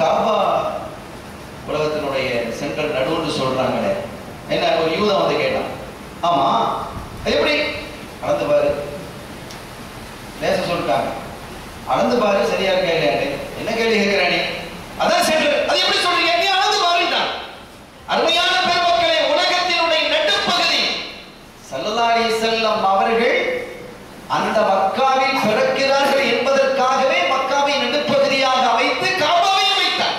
காபா உலகத்தினுடைய சென்ட்ரல் நடுவுன்னு சொல்றாங்களே. என்ன ஒரு யூதா வந்து கேட்டான். ஆமா எப்படி? அளந்து பாரு. லேச சொல்லிட்டாங்க. அளந்து பாரு சரியா இருக்கா இல்லையாண்டு என்ன கேள்வி கேட்கிற நீ அதான் சென்ட்ரல் அது எப்படி சொல்றீங்க நீ அளந்து பாருட்டான் அருமையான பெருமக்களே உலகத்தினுடைய நடுப்பகுதி ஸல்லல்லாஹு அலைஹி வஸல்லம் அவர்கள் அந்த மக்காவில் பிறக்கிறார்கள் என்பதற்காகவே மக்காவை நடுப்பகுதியாக வைத்து காபாவை வைத்தார்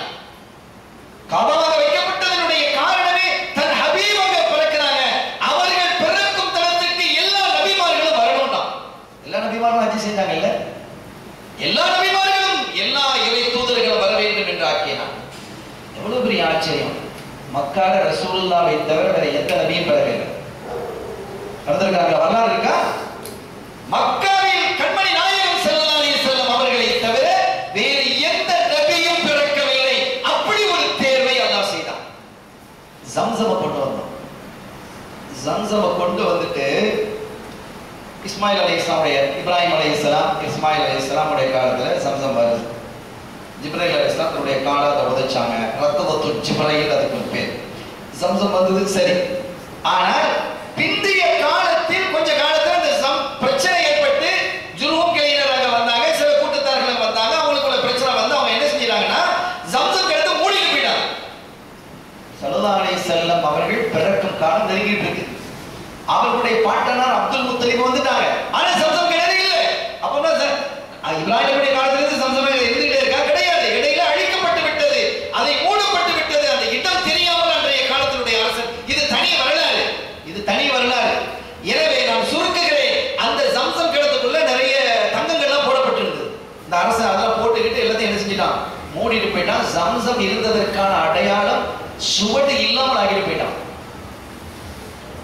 காபாவாக வைக்கப்பட்டதனுடைய காரணமே தன் ஹபீபாக பிறக்கிறாங்க அவர்கள் பிறக்கும் தளத்துக்கு எல்லா நபிமார்களும் வரணும்னா எல்லா நபிமாரும் ஹஜ் செஞ்சாங்கல்ல எல்லா நபிமார்களும் எல்லா இறை தூதர்களும் வர வேண்டும் என்று ஆக்கினார் எவ்வளவு பெரிய ஆச்சரியம் மக்கால ரசூலுல்லாவை தவிர வேற எந்த நபியும் பிறக்கல நடந்திருக்காங்க வரலாறு இருக்கா? மக்காவில் கண்மணி நாயகம் செல்லலாம் செல்லும் அவர்களை தவிர வேறு எந்த நபியும் பிறக்கவில்லை. அப்படி ஒரு தேர்வை அல்லாஹ் செய்தான். ஜம்சம கொண்டு வந்தோம் ஜம்சம கொண்டு வந்துட்டு இஸ்மாயில் அலைஹிஸ்ஸலாமுடைய இப்ராஹிம் அலைஹிஸ்ஸலாம் இஸ்மாயில் அலி இஸ்லாமுடைய காலத்தில் சம்சம் வருது. ஜிப்ரைல் அலைஹிஸ்ஸலாம் தன்னுடைய காலத்தை உதைச்சாங்க. ரத்தவத்து ஜிப்ரைல் அதுக்கு ஒரு பேர். சம்சம் வந்தது சரி. ஆனால் பிந்தைய காலத்தில் கொஞ்ச காலத்துல அந்த சம் பிரச்சனை ஏற்பட்டு ஜுல்ஹும் கிளையினர் வந்தாங்க சில கூட்டத்தார்கள் வந்தாங்க அவங்களுக்குள்ள பிரச்சனை வந்து அவங்க என்ன செஞ்சாங்கன்னா சம்சம் கிடந்து மூடி போயிட்டாங்க. ஸல்லல்லாஹு செல்லம் அவர்கள் பிறக்கும் காலம் நெருங்கிட்டு இருக்கு. அவர்களுடைய பாட்டனார் அப்துல் முத்தலிப் வந்துட்டாங்க. ஆனா சம்சம் கிணறு இல்ல. அப்பனா சார்? இப்ராஹிமுடைய காலத்துல இருந்து சம்சம் இருந்துகிட்டே இருக்கா கிடையாது இடையில அழிக்கப்பட்டு விட்டது அதை மூடப்பட்டு விட்டது அந்த இடம் தெரியாமல் அன்றைய காலத்தினுடைய அரசன் இது தனி வரலாறு இது தனி வரலாறு எனவே நான் சுருக்குகிறேன் அந்த சம்சம் கிணத்துக்குள்ள நிறைய தங்கங்கள்லாம் போடப்பட்டிருந்தது இந்த அரசன் அதெல்லாம் போட்டுக்கிட்டு எல்லாத்தையும் என்ன செஞ்சிட்டான் மூடிட்டு போயிட்டான் சம்சம் இருந்ததற்கான அடையாளம் சுவடு இல்லாமல் ஆகிட்டு போயிட்டான்.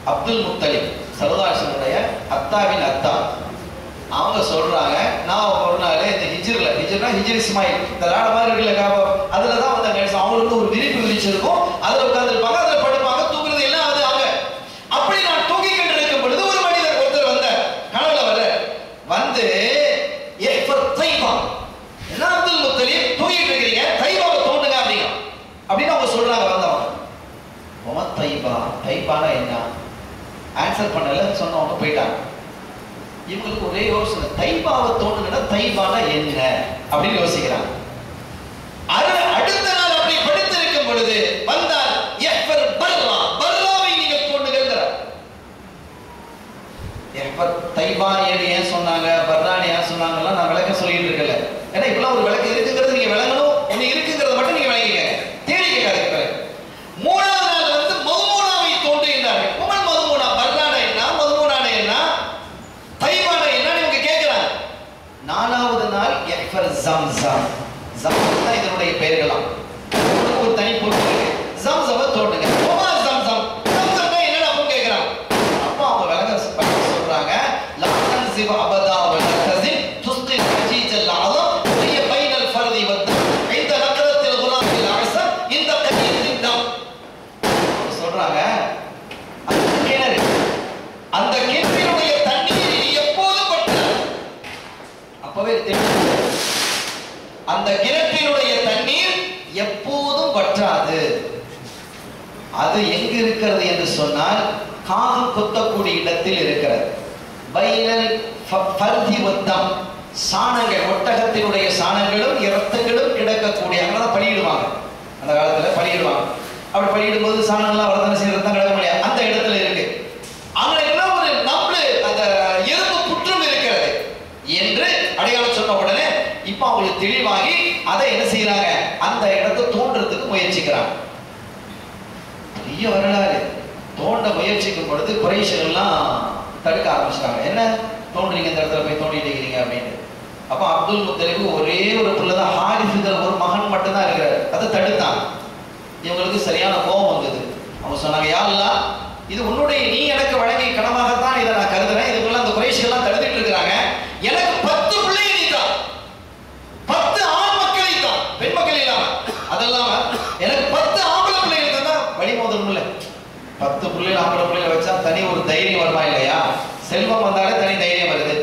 அப்துல் முத்தலிப் சரதாசனுடைய அத்தாவின் அத்தா. அவங்க சொல்றாங்க நான் ஒரு நாள் இந்த ஹிஜ்ரில் ஹிஜ்ர்னா ஹிஜ்ர் இஸ்மாயில் இந்த லாட மாதிரி இருக்குல்ல காபா அதுல தான் வந்து அவங்களுக்கு ஒரு விரிப்பு விரிச்சிருக்கும் அதுல உட்காந்து அதுல படுப்பாங்க தூங்குறது எல்லாம் அது அவங்க அப்படி நான் தூங்கிக்கிட்டு இருக்கும் பொழுது ஒரு மனிதர் ஒருத்தர் வந்தார் கனவுல வர வந்து "ஏஃபர் தைபா என்ன அப்துல் முத்தலிப் தூங்கிட்டு இருக்கிறீங்க தைபாவை தோண்டுங்க அப்படிங்க அப்படின்னு அவங்க சொல்றாங்க வந்தவங்க ஒம தைபா தைபானா என்ன ஆன்சர் பண்ணல சொன்னவங்க போயிட்டாங்க. இவங்களுக்கு ஒரே யோசனை தைபாவை தோணுங்கன்னா தைபானா என்ன? அப்படின்னு யோசிக்கிறாங்க. அது அடுத்த நாள் அப்படி படுத்திருக்கும் பொழுது வந்தால் எஃபர் பர்லா பர்லாவை நீங்க தோண்டுகிறார் எஃபர் தைபா ஏன் ஏன் சொன்னாங்க பர்ரான்னு ஏன் சொன்னாங்கலாம் நான் விளக்கம் சொல்லிட்டு இருக்கல ஏன்னா இப்பெல்லாம் ஒரு விளக்கு இருக்குங்கிறது நீங்க விளங்கணும் ஒண்ணு இருக்குங்கிறத மட்டும் நீங்க விளங்கிக்க தேடி கேட்காது பிறகு மூணாவது நாள் வந்து மதுமூனாவை தோன்றுகின்றார்கள் உமல் மதுமூனா பர்ரான என்ன மதுமூனான என்ன தைவான என்னன்னு இவங்க கேட்கிறாங்க நாலாவது நாள் எஃபர் ஜம்சம் ஜம்சம் தான் இதனுடைய பெயர்களாம் இதுக்கு ஒரு தனி பொருள் இருக்கு ஜம்சம தோண்டுங்க ஒமா ஜம்சம் ஜம்சம்னா என்னன்னு அப்போ கேட்கிறாங்க அப்போ அவங்க விளங்க பண்ணி சொல்றாங்க லக்னன் சிவ அபதா வலகசின் துஸ்தி ஹஜீஜ் அல்-அஸம் ஹிய பைனல் ஃபர்தி வத் இந்த நகரத்தில் குலாமில் அஸம் இந்த கனியத்தின் தம் சொல்றாங்க அந்த கிணறு அந்த கிணற்றினுடைய தண்ணீர் எப்போதும் பற்றாது அப்பவே தெரியும் அந்த கிணற்றினுடைய தண்ணீர் பற்றாது. அது எங்கு இருக்கிறது என்று சொன்னால் காகம் கொத்தக்கூடிய இடத்தில் இருக்கிறது. பைனல் பருதி ஒத்தம். சாணங்கள் ஒட்டகத்தினுடைய சாணங்களும் இரத்தங்களும் கிடக்கக்கூடிய அங்கதான் பலியிடுவாங்க. அந்த காலத்துல பலியிடுவாங்க. அப்படி பலியிடும்போது சாணங்கள்லாம் வரதான செய்ய ரத்தம் கிடக்க முடியாது. அந்த இடத்துல இருக்கு. அங்கே என்ன ஒரு நம்பு அந்த எறும்பு புற்றும் இருக்கிறது என்று அடையாளம் சொன்ன உடனே இப்போ அவங்களுக்கு தெளிவாகி அதை என்ன செய்யறாங்க அந்த இடத்தை தூண் முயற்சிக்கிறான். பெரிய வரலாறு. தோண்ட முயற்சிக்கும் பொழுது குறைஷர்கள்லாம் தடுக்க ஆரம்பிச்சிட்டாங்க. என்ன? தோண்டுறீங்க இந்த இடத்துல போய் தோண்டிட்டு இருக்கிறீங்க அப்படின்னு. அப்போ அப்துல் முத்தலிபு ஒரே ஒரு பிள்ளை தான் ஹாரிஃபுங்கிற ஒரு மகன் மட்டும்தான் இருக்கிறார். அதை தடுத்தான். இவங்களுக்கு சரியான கோபம் வந்தது. அவங்க சொன்னாங்க யாருலா இது உன்னுடைய நீ எனக்கு வழங்கிய கடமாகத்தான் இதை நான் கருதுறேன். பத்து பிள்ளைகள் ஆம்பளை பிள்ளைகள் வச்சா தனி ஒரு தைரியம் வருமா இல்லையா? செல்வம் வந்தாலே தனி தைரியம் வருது.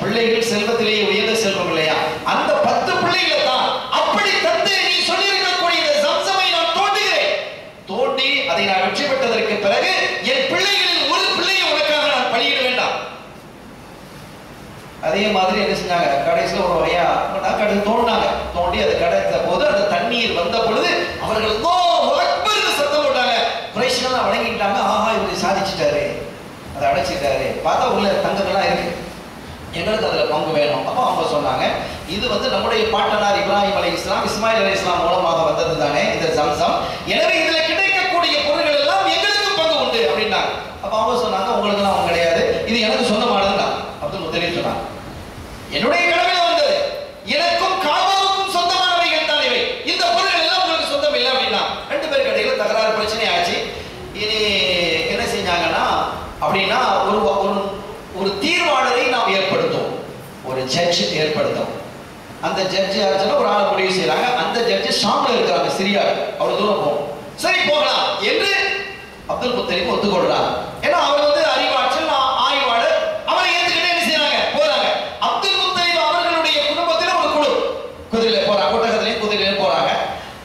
பிள்ளைகள் செல்வத்திலேயே உயர்ந்த செல்வம் இல்லையா? அந்த பத்து பிள்ளைகளை தான் அப்படி தந்து நீ சொல்லியிருக்கக்கூடிய சம்சமை நான் தோண்டுகிறேன் தோண்டி அதை நான் வெற்றி பெற்றதற்கு பிறகு என் பிள்ளைகளில் ஒரு பிள்ளையை உனக்காக நான் பணியிட வேண்டாம். அதே மாதிரி என்ன செஞ்சாங்க? கடைசியில் ஒரு வகையா கடை தோண்டினாங்க தோண்டி அதை கிடைத்த போது அந்த தண்ணீர் வந்த பொழுது அவர்கள் போட்டாங்க வழங்கிட்டாங்க வணங்கிட்டாங்க ஆஹா இவர் சாதிச்சிட்டாரு. அதை அடைச்சிட்டாரு. பார்த்தா உள்ள தங்கங்கள்லாம் இருக்கு. எங்களுக்கு அதில் பங்கு வேணும். அப்போ அவங்க சொன்னாங்க இது வந்து நம்முடைய பாட்டனார் இப்ராஹிம் அலி இஸ்லாம் இஸ்மாயில் அலி இஸ்லாம் மூலமாக வந்தது தானே இந்த சம்சம் எனவே இதில் கிடைக்கக்கூடிய பொருள்கள் எல்லாம் எங்களுக்கு பங்கு உண்டு அப்படின்னாங்க. அப்போ அவங்க சொன்னாங்க உங்களுக்குலாம் அவங்க கிடையாது. இது எனக்கு சொந்தமானதுதான். அப்துல் முத்தலீப் சொன்னாங்க என்னுடைய கடமை வந்தது எனக்கும் காபாவுக்கும் சொந்தமானவைகள் தான் இவை இந்த பொருள் எல்லாம் உங்களுக்கு சொந்தம் இல்லை அப்படின்னா ரெண்டு பேருக்கு இடையில தகராறு பிரச்சனை ஆச்சு இனி என்ன செஞ்சாங்கன்னா அப்படின்னா ஒரு ஒரு ஒரு தீர்வாளரை நாம் ஏற்படுத்தும் ஒரு ஜட்ஜ் ஏற்படுத்தும். அந்த ஜட்ஜ் யாருச்சுன்னா ஒரு ஆளை முடிவு செய்யறாங்க அந்த ஜட்ஜ் ஷாம்ல இருக்கிறாங்க சிரியா அவ்வளவு தூரம் போகும். சரி போகலாம். என்று அப்துல் முத்தலிம் ஒத்துக்கொள்றாங்க ஏன்னா அவர் வந்து அறிவாற்றல் ஆ- ஆய்வாளர் அவரை ஏத்துக்கிட்டு என்ன செய்றாங்க போறாங்க அப்துல் முத்தலிப் அவர்களுடைய குடும்பத்தில் ஒரு குழு குதிரையில போறாங்க ஒட்டகத்திலையும் குதிரையில போறாங்க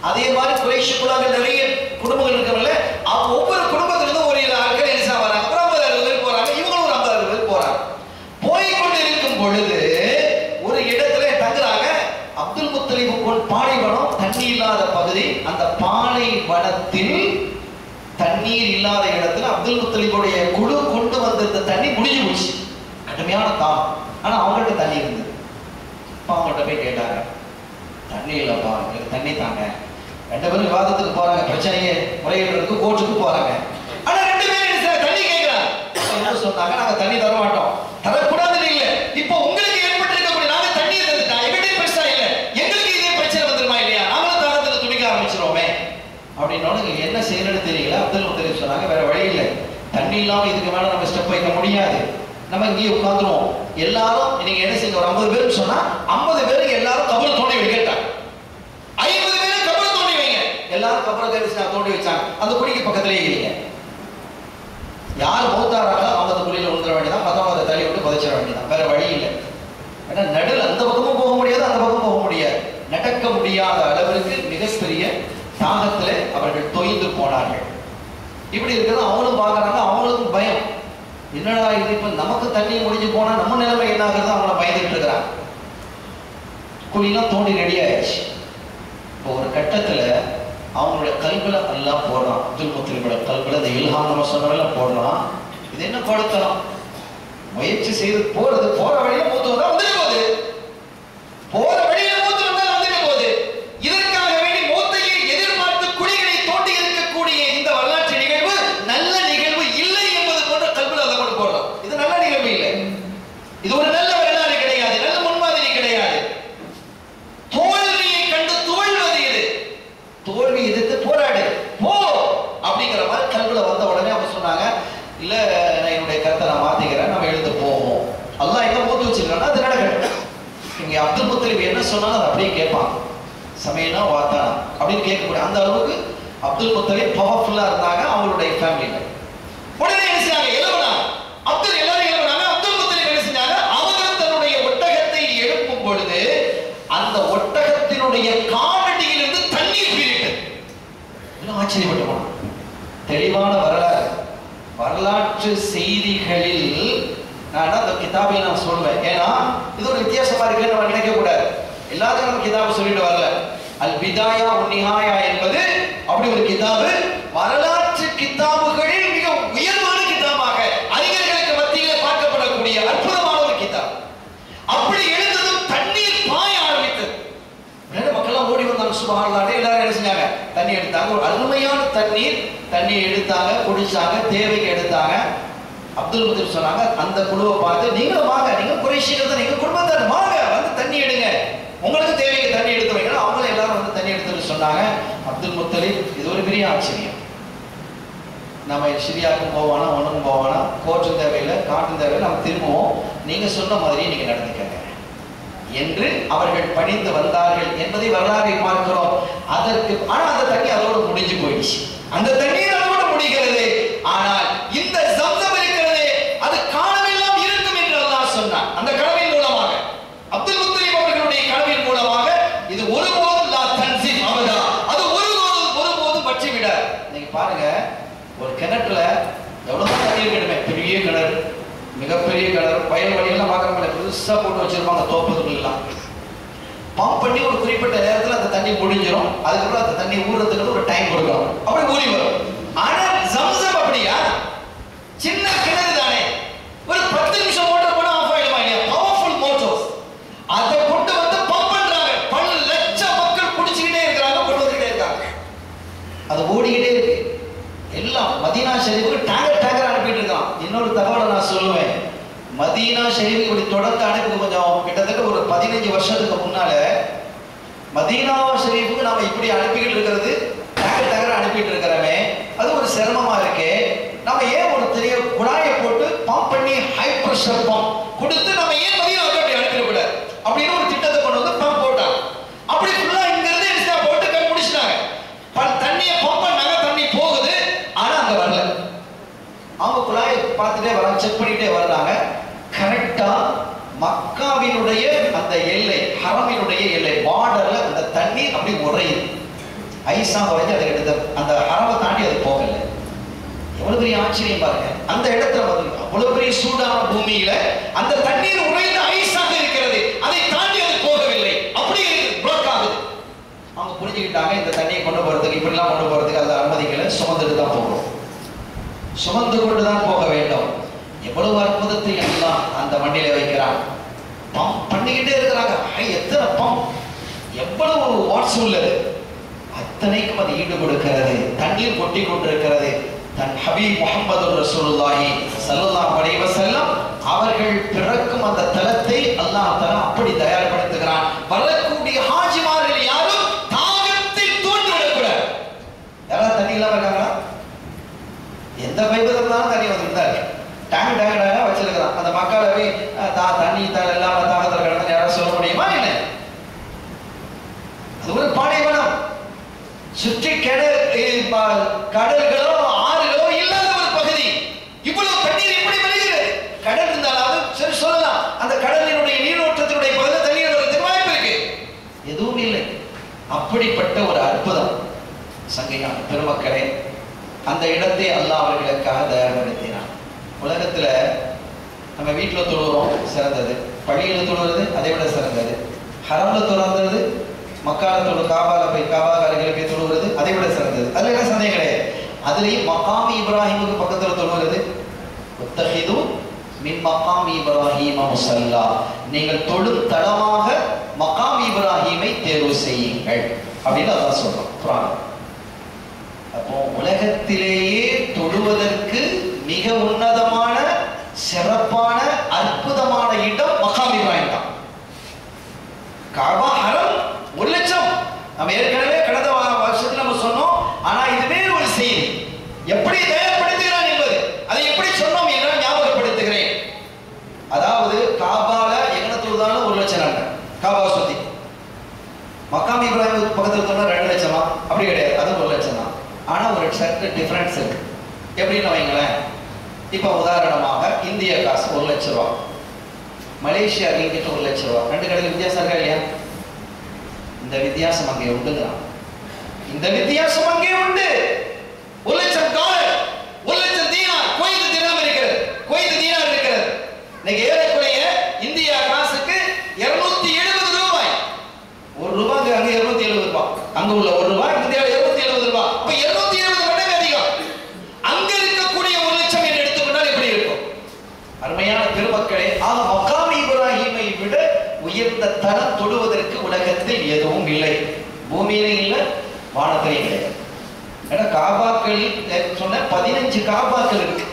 அதே மாதிரி குறைஷ் குலங்கள் நிறைய குடும்பங்கள் இருக்கவில்ல அப்ப ஒவ்வொரு குடும்பத்திலிருந்து ஒரு இரு ஆட்கள் என்ன செய்ய வராங்க ஒரு ஐம்பது அறுபது பேர் போறாங்க இவங்களும் ஒரு ஐம்பது அறுபது பேர் போறாங்க போய் கொண்டு இருக்கும் பொழுது ஒரு இடத்துல தங்குறாங்க அப்துல் முத்தலிப் போல் பாலைவனம் தண்ணி இல்லாத பகுதி அந்த பாலைவனத்தில் தண்ணீர் இல்லாத இடத்துல அப்துல் முத்தலிபுடைய குழு கொண்டு வந்திருந்த தண்ணி முடிஞ்சு போச்சு. கடுமையான தாகம். ஆனா அவங்கள்ட்ட தண்ணி இருந்தது. அப்பா அவங்கள்ட்ட போய் கேட்டாங்க. தண்ணி இல்லப்பா எனக்கு தண்ணி தாங்க. ரெண்டு பேரும் விவாதத்துக்கு போறாங்க. பிரச்சனையே முறையிடுறதுக்கு கோர்ட்டுக்கு போறாங்க. ஆனா ரெண்டு பேரும் தண்ணி கேட்கிறாங்க சொன்னாங்க? நாங்க தண்ணி தர மாட்டோம். தரக்கூடாதுன்னு இல்ல. இப்போ உங்களுக்கு ஏற்பட்டிருக்கக்கூடிய நாங்க தண்ணி தந்துட்டா எங்கிட்ட பெருசா இல்ல. எங்களுக்கு இதே பிரச்சனை வந்துருமா இல்லையா? நாங்களும் தாகத்துல துணிக்க ஆரம்பிச்சிருவோமே. அப்படின்னு என்ன செய்யணும்னு தெரியல. அப்துல் முத்தலீப் சொன்னாங்க. வேற வழி இல்லை. தண்ணி இல்லாமல் இதுக்கு மேல நம்ம ஸ்டெப் வைக்க முடியாது. நம்ம இங்கேயே உட்காந்துருவோம் எல்லாரும் நீங்க என்ன செய்யுங்க ஒரு ஐம்பது பேருக்கு சொன்னா ஐம்பது பேருக்கு எல்லாரும் கபர் தோண்டி வைக்கட்டாங்க ஐம்பது பேரும் கபர் தோண்டி வைங்க. எல்லாரும் கபரை கரிசி தோண்டி வச்சாங்க. அந்த குழிக்கு பக்கத்திலேயே இல்லைங்க யார் மூத்தாராங்களோ அவங்க அந்த குழியில உழுந்துட வேண்டியதான் மதம் அதை தள்ளி விட்டு புதைச்சிட வேண்டியதான் வேற வழி இல்லை. ஏன்னா நடுவில் அந்த பக்கமும் போக முடியாது அந்த பக்கம் போக முடியாது. நடக்க முடியாத அளவிற்கு மிகப்பெரிய தாகத்தில் அவர்கள் தொய்ந்து போனார்கள். இப்படி இருக்கிறது அவங்களும் பார்க்குறாங்க அவங்களுக்கும் பயம். என்னடா இது? இப்ப நமக்கு தண்ணி முடிஞ்சு போனா நம்ம நிலைமை என்ன ஆகுறது அவங்கள பயந்துட்டு இருக்கிறாங்க. குழிலாம் தோண்டி ரெடி ஆயிடுச்சு. இப்போ ஒரு கட்டத்துல அவங்களுடைய கல்வில எல்லாம் போடுறான் அப்துல் முத்தலிபோட கல்வில இந்த இல்ஹாம் நம்ம சொன்னவெல்லாம் போடுறான் இது என்ன படுத்தலாம் முயற்சி செய்து போறது போற வழியில மூத்து வந்தா வந்துட்டு போகுது. போற வழியில மூத்து வந்தா வந்துட்டு போகுது இதற்காக வேண்டி மூத்தையை எதிர்பார்த்து குழிகளை தோண்டி இருக்கக்கூடிய இந்த வரலாற்று நிகழ்வு நல்ல நிகழ்வு இல்லை என்பது போன்ற கல்வில அதை கொண்டு போடுறோம் இது நல்ல நிகழ்வு இல்லை இது ஒரு நல்ல வரலாறு கிடையாது நல்ல முன்மாதிரி கிடையாது தோல்வியை கண்டு துவழ்வது எது தோல்வி எதிர்த்து போராடு போ அப்படிங்கிற மாதிரி கல்வில வந்த உடனே அவங்க சொன்னாங்க இல்ல நான் என்னுடைய கருத்தை நான் மாத்திக்கிறேன் நம்ம எழுந்து போவோம் அல்லாஹ் எங்க மூத்து வச்சிருக்கான்னா அது நடக்கட்டும் இங்க அப்துல் முத்தலிப் என்ன கேட்பான் சமயனா வாத்தானா அப்படின்னு கேட்கக்கூடிய அந்த அளவுக்கு அப்துல் முத்தலிப் பவர்ஃபுல்லா இருந்தாங்க அவங்களுடைய ஃபேமிலியில உடனே என்ன செஞ்சாங்க அப்துல் எல்லாரும் எழுவனாங்க அப்துல் முத்தலிப் என்ன செஞ்சாங்க? அவங்க தன்னுடைய ஒட்டகத்தை எழுப்பும் பொழுது அந்த ஒட்டகத்தினுடைய காவடியிலிருந்து தண்ணீர் பீரிட்டது எல்லாம் ஆச்சரியப்பட்டு போனோம் தெளிவான வரலாறு. வரலாற்று செய்திகளில் நான் அந்த கிதாபை நான் சொல்வேன். ஏன்னா இது ஒரு வித்தியாசமா இருக்குன்னு நம்ம நினைக்க கூடாது எல்லாத்தையும் நம்ம கிதாபு சொல்லிட்டு வரல. அல் பிதாயா உன்னிஹாயா என்பது அப்படி ஒரு கிதாபு. வரலாற்று கிதாபுகளில் மிக உயர்வான கிதாபாக அறிஞர்களுக்கு மத்தியில் பார்க்கப்படக்கூடிய அற்புதமான ஒரு கிதாப். அப்படி எழுந்ததும் தண்ணீர் பாய ஆரம்பித்தது. உடனே மக்கள்லாம் ஓடி வந்தாங்க சுபஹானல்லாஹ் எல்லாரும் என்ன செஞ்சாங்க? தண்ணி எடுத்தாங்க. ஒரு அருமையான தண்ணீர் தண்ணி எடுத்தாங்க குடிச்சாங்க தேவைக்கு எடுத்தாங்க. அப்துல் முத்தலிப் சொன்னாங்க அந்த குழுவை பார்த்து நீங்களும் வாங்க நீங்க குறைஷிகள் நீங்க குடும்பத்தார் வாங்க வந்து தண்ணி எடுங்க உங்களுக்கு தேவைக்கு தண்ணி எடுத்து வைங்க அவங்களும் எல்லாரும் வந்து தண்ணி எடுத்துட்டு சொன்னாங்க அப்துல் முத்தலிப் இது நம்ம சிரியாவுக்கும் போவானா ஒன்றும் போவானா கோற்றும் தேவையில்லை காட்டும் தேவையில்லை நம்ம திரும்புவோம். நீங்க சொன்ன மாதிரியே நீங்க நடந்துக்கங்க. என்று அவர்கள் பணிந்து வந்தார்கள் என்பதை வரலாறை பார்க்கிறோம். அதற்கு ஆனா அந்த தண்ணி அதோடு முடிஞ்சு போயிடுச்சு. அந்த தண்ணீர் அதோடு முடிகிறது. ஆனால் இந்த சப்தம் இருக்கிறது அது காலமெல்லாம் இருக்கும் என்று அல்லாஹ் சொன்னான் அந்த கனவின் மூலமாக அப்துல் முத்தலிப் அவர்களுடைய கனவின் மூலமாக இது ஒருபோதும் லா தன்சிப் அபதா அது ஒருபோதும் ஒருபோதும் பற்றி விட நீங்க பாருங்க ஒரு கிணற்றுல எவ்வளவு தண்ணீர் இருக்கணுமே பெரிய கிணறு மிகப்பெரிய கிணறு பயல் வழியெல்லாம் பார்க்குறவங்கள பெருசாக போட்டு வச்சிருப்பாங்க தோப்பதுக்குலாம் பம்ப் பண்ணி ஒரு குறிப்பிட்ட நேரத்தில் அந்த தண்ணி முடிஞ்சிடும் அதுக்கப்புறம் அந்த தண்ணி ஊறுறதுக்கு ஒரு டைம் கொடுக்கணும். அப்படி ஊறி வரும். ஆனால் ஜம்சம் அப்படியா? சின்ன கிணறு தானே ஒரு பத்து நிமிஷம் மோட்டர் போனா ஆஃப் ஆயிடுமா இல்லையா பவர்ஃபுல் மோட்டர்ஸ் அதை கொண்டு வந்து பம்ப் பண்றாங்க பல லட்சம் மக்கள் குடிச்சுக்கிட்டே இருக்கிறாங்க கொண்டு வந்துக்கிட்டே இருக்காங்க அது ஓடிக்கிட்டே இருக்கு எல்லாம் மதீனா ஷெரீஃபுக்கு டேங்கர் டேங்கர் அனுப்பிட்டு இருக்கான் இன்னொரு தகவலை நான் சொல்லுவேன் மதீனா இப்படி தொடர்ந்து அனுப்பி கொஞ்சம். கிட்டத்தட்ட ஒரு பதினஞ்சு வருஷத்துக்கு முன்னால மதீனா ஷெரீஃபுக்கு நாம இப்படி அனுப்பிக்கிட்டு இருக்கிறது டேங்கர் தகர அனுப்பிட்டு இருக்கிறோமே. அது ஒரு சிரமமா இருக்கே. நம்ம ஏன் ஒரு பெரிய குழாயை போட்டு பம்ப் பண்ணி ஹை ப்ரெஷர் பம்ப் கொடுத்து நம்ம ஏன் மதீனாவுக்கு அப்படி அனுப்பிடக்கூடாது அப்படின்னு ஒரு திட்டத்தை கொண்டு வந்து பம்ப் போட்டாங்க அப்படி ஃபுல்லா இங்க இருந்து எடுத்து போட்டு கை முடிச்சிட்டாங்க ப- தண்ணியை பம்ப் பண்ணாங்க தண்ணி போகுது ஆனா அங்க வரல அவங்க குழாயை பார்த்துட்டே வராங்க செக் பண்ணிட்டே வர்றாங்க கரெக்டா மக்காவினுடைய அந்த எல்லை ஹரமினுடைய எல்லை பார்டர்ல அந்த தண்ணி அப்படி உறையுது. ஐசா உறைஞ்சு அதை எடுத்த அந்த ஹரவை தாண்டி அது போகல. எவ்வளவு பெரிய ஆச்சரியம் பாருங்க. அந்த இடத்துல வந்து அவ்வளவு பெரிய சூடான பூமியில அந்த தண்ணீர் உறைந்து ஐசாக இருக்கிறது. அதை தாண்டி அது போகவில்லை. அப்படியே பிளாக் ஆகுது. அவங்க புரிஞ்சுக்கிட்டாங்க இந்த தண்ணியை கொண்டு போறதுக்கு இப்படிலாம் கொண்டு போறதுக்கு அதை அனுமதிக்கல. சுமந்துட்டு தான் போகணும். சுமந்து கொண்டு தான் போக வேண்டும். எவ்வளவு அற்புதத்தை எல்லாம் அந்த மண்ணிலே வைக்கிறான். பம்ப் பண்ணிக்கிட்டே இருக்கிறாங்க. எத்தனை பம்ப்? எவ்வளவு வாட்ஸ் உள்ளது? அத்தனைக்கும் அது ஈடு கொடுக்கிறது. தண்ணீர் கொட்டி கொண்டிருக்கிறது. தன் ஹபீப் முகமது ரசூலுல்லாஹி ஸல்லல்லாஹு அலைஹி வஸல்லம் அவர்கள் பிறக்கும் அந்த தலத்தை அல்லாஹ் தஆலா அப்படி தயார்படுத்துகிறான். வரக்கூடிய ஹாஜிமார்கள் யாரும் தாகத்தில் தோன்றிவிடக்கூடாது யாராவது தண்ணி இல்லாம இருக்காங்களா? எந்த பைப்பு இருந்தாலும் தண்ணி வந்துட்டு டேங்க் டேங்க் டேங்காக வச்சிருக்கிறான். அந்த மக்களவை தா தண்ணி தான் இல்லாம தாகத்தில் கிடந்து யாராவது சொல்ல முடியுமா என்ன அது ஒரு பாலைவனம் சுற்றி கடல் கடல்களோ ஆறுகளோ இல்லாத ஒரு பகுதி. இவ்வளவு தண்ணீர் எப்படி வருகிறது கடல் இருந்தாலாவது சரி சொல்லலாம். அந்த கடலினுடைய நீரோட்டத்தினுடைய பகுதியில் தண்ணீர் வர்றதுக்கு வாய்ப்பு இருக்கு. எதுவும் இல்லை. அப்படிப்பட்ட ஒரு அற்புதம். சங்கையான பெருமக்களே அந்த இடத்தை அல்லாஹ் அவர்களுக்காக தயார்படுத்தினான் உலகத்துல நம்ம வீட்டில் தொழுகிறோம் சிறந்தது. பள்ளியில் தொழுகிறது அதை விட சிறந்தது. ஹரமில் தொழுகிறது மக்கால தொழு காபால போய் காபாக்காரர்களை போய் தொழுகிறது அதை விட சிறந்தது. அதில் என்ன சந்தேகம் கிடையாது. அதுலயும் மகாமி இப்ராஹிமுக்கு பக்கத்துல தொழுகிறது. உத்தஹிது மின் மக்காம் இப்ராஹிம முசல்லா. நீங்கள் தொழும் தளமாக மக்காம் இப்ராஹிமை தேர்வு செய்யுங்கள். அப்படின்னு அதான் சொல்றோம் புராணம் அப்போ உலகத்திலேயே தொழுவதற்கு மிக உன்னத சிறப்பான அற்புதமான இடம் மகாம் இப்ராஹிம் தான் காபா ஹரம் ஒரு லட்சம் நம்ம ஏற்கனவே கடந்த வார வருஷத்துல நம்ம சொன்னோம். ஆனா இது வேறு ஒரு செய்தி. எப்படி தயார்படுத்துகிறான் என்பது. அதை எப்படி சொன்னோம் என்றால் ஞாபகப்படுத்துகிறேன். அதாவது காபால எங்கன ஒரு லட்சம் நாங்க காபா சுத்தி. மக்காம் இப்ராஹிம் பக்கத்தில் சொன்னா ரெண்டு லட்சமா? அப்படி கிடையாது. அது ஒரு லட்சம் தான் ஆனா ஒரு சற்று டிஃபரன்ஸ் இருக்கு. எப்படின்னு வைங்களேன் இப்போ உதாரணமாக இந்திய காசு ஒரு லட்ச ரூபா. மலேசியா கிட்ட ஒரு லட்ச ரூபா. ரெண்டு கடையில் வித்தியாசம் இருக்கா இல்லையா? இந்த வித்தியாசம் அங்கே உண்டுங்கிறான் இந்த வித்தியாசம் அங்கே உண்டு. ஒரு லட்சம் டாலர் ஒரு லட்சம் தீனார் குவைத்து தினம் இருக்கிறது குவைத்து தீனார் இருக்கிறது. இன்னைக்கு ஏறக்குறைய இந்தியா காசுக்கு 270 எழுபது ரூபாய். ஒரு ரூபாய்க்கு அங்க 270 எழுபது ரூபாய். அங்க உள்ள ஒரு ரூபாய் இந்தியாவில் 270 எழுபது ரூபாய். அப்ப 270 எழுபது மடங்கு அதிகம்? அங்க இருக்கக்கூடிய ஒரு லட்சம் என்று எடுத்துக்கொண்டால் எப்படி இருக்கும்? அருமையான திருமக்களே ஆக மக்காமி இப்ராஹிமை விட உயர்ந்த தரம் தொடுவதற்கு உலகத்தில் எதுவும் இல்லை. பூமியிலும் இல்லை வானத்திலையும் இல்லை. ஏன்னா காபாக்கள் சொன்ன பதினஞ்சு காபாக்கள் இருக்கு.